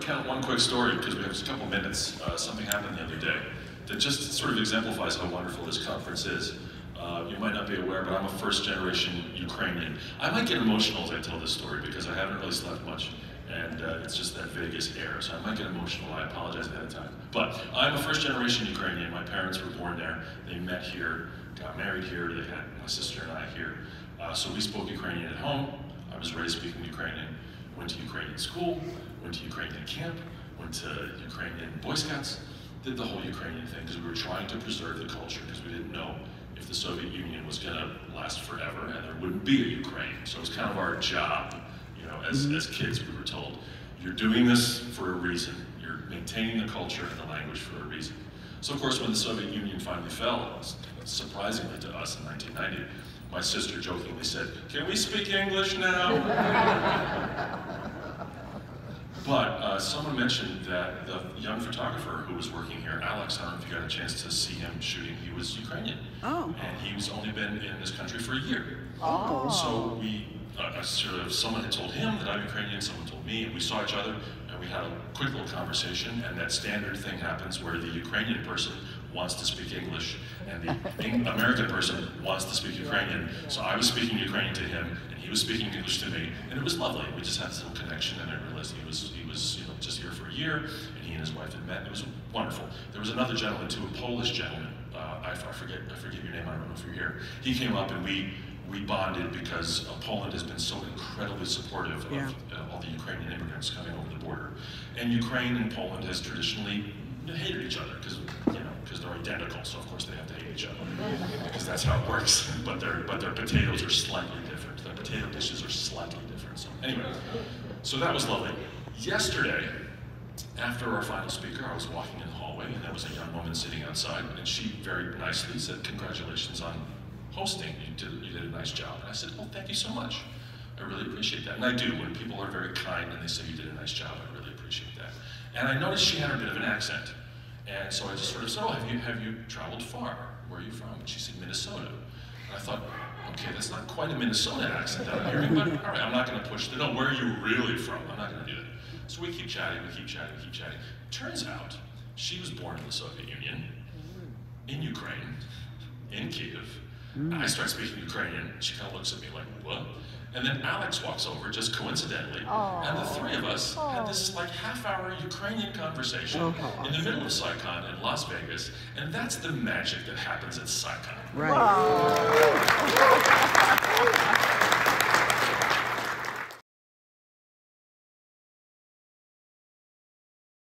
recount one quick story because we have just a couple minutes. Uh, something happened the other day that just sort of exemplifies how wonderful this conference is. Uh, you might not be aware, but I'm a first generation Ukrainian. I might get emotional as I tell this story because I haven't really slept much and uh, it's just that Vegas air, so I might get emotional. I apologize ahead of time. But I'm a first generation Ukrainian. My parents were born there. They met here, got married here. They had my sister and I here. Uh, so we spoke Ukrainian at home. I was raised speaking Ukrainian. Went to Ukrainian school, went to Ukrainian camp, went to Ukrainian Boy Scouts, did the whole Ukrainian thing because we were trying to preserve the culture because we didn't know if the Soviet Union was going to last forever and there wouldn't be a Ukraine. So it was kind of our job you know, as, mm-hmm. as kids, we were told, you're doing this for a reason. You're maintaining the culture and the language for a reason. So of course, when the Soviet Union finally fell, surprisingly to us in 1990, my sister jokingly said, can we speak English now? but uh, someone mentioned that the young photographer who was working here, Alex, I don't know if you got a chance to see him shooting, he was Ukrainian. Oh. And he's only been in this country for a year. Oh. So we uh, sort of someone had told him that I'm Ukrainian, someone told me, and we saw each other, and we had a quick little conversation, and that standard thing happens where the Ukrainian person wants to speak English, and the American person wants to speak Ukrainian. So I was speaking Ukrainian to him, and he was speaking English to me, and it was lovely. We just had some connection, and I realized he was he was you know just here for a year, and he and his wife had met. It was wonderful. There was another gentleman too, a Polish gentleman. Uh, I, I forget I forget your name. I don't know if you're here. He came up, and we we bonded because uh, Poland has been so incredibly supportive of yeah. uh, all the Ukrainian immigrants coming over the border. And Ukraine and Poland has traditionally hated each other because because they're identical. So of course they have to hate each other because that's how it works. But their but their potatoes are slightly different. Their potato dishes are slightly different. So anyway, so that was lovely. Yesterday, after our final speaker, I was walking in the hallway and there was a young woman sitting outside, and she very nicely said, "Congratulations on hosting. You did, you did a nice job. And I said, "Well, thank you so much. I really appreciate that. And I do. When people are very kind and they say you did a nice job, I really appreciate that. And I noticed she had a bit of an accent. And so I just sort of said, oh, have you, have you traveled far? Where are you from? And she said, Minnesota. And I thought, okay, that's not quite a Minnesota accent that I'm hearing, but all right, I'm not going to push the, no, where are you really from? I'm not going to do that. So we keep chatting, we keep chatting, we keep chatting. Turns out, she was born in the Soviet Union, in Ukraine, in Kiev, Mm. I start speaking Ukrainian. She kind of looks at me like, what? And then Alex walks over, just coincidentally, Aww. and the three of us Aww. had this like half-hour Ukrainian conversation in the middle of CSICon in Las Vegas, and that's the magic that happens at CSICon. Right.